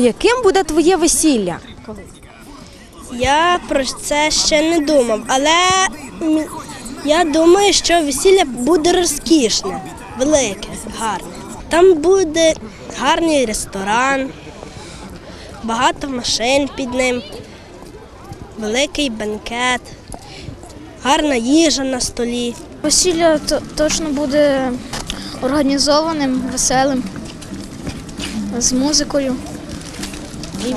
яким буде твоє весілля? Я про це ще не думав, але я думаю, що весілля буде розкішне, велике, гарне. Там буде гарний ресторан, багато машин під ним, великий бенкет, гарна їжа на столі. Весілля точно буде організованим, веселим, з музикою і,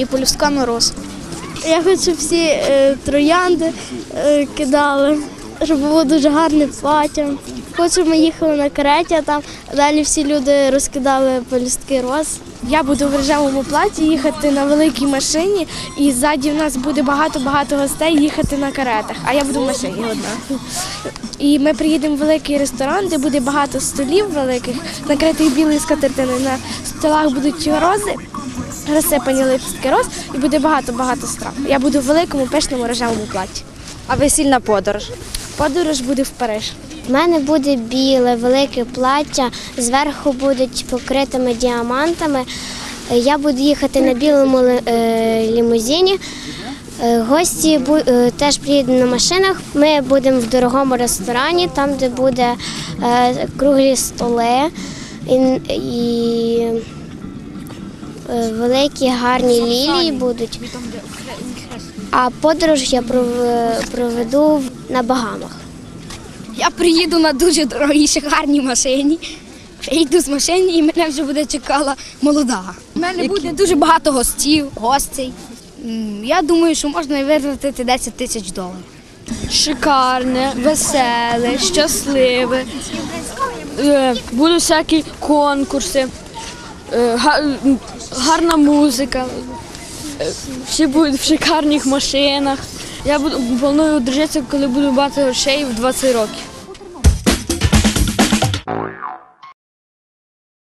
і полюстками роз. Я хочу всі е, троянди е, кидали, щоб було дуже гарне плаття. Хочу, ми їхали на кареті, а там далі всі люди розкидали полістки роз. Я буду в рожевому платі їхати на великій машині, і ззаді в нас буде багато-багато гостей їхати на каретах, а я буду в машині одна. І ми приїдемо в великий ресторан, де буде багато столів великих, накритих білою скатертиною. На столах будуть рози, розсипані липстки роз, і буде багато-багато страв. Я буду в великому пишному рожевому платі. А весільна подорож? Подорож буде в Париж. У мене буде біле, велике плаття, зверху будуть покритими діамантами. Я буду їхати на білому е, лімузині. Е, Гості е, теж приїдуть на машинах. Ми будемо в дорогому ресторані, там, де буде круглі столи і, великі гарні лілії будуть. А подорож я проведу на Багамах. Я приїду на дуже дорогій шикарній машині. Прийду з машини і мене вже буде чекала молода. У мене буде дуже багато гостів, гостей. Я думаю, що можна і витратити 10 тисяч доларів. шикарне, веселе, щасливе. Е, Будуть всякі конкурси, е, гарна музика. Е, Всі будуть в шикарних машинах. Я буду планую одружитися, коли буду мати грошей в 20 років.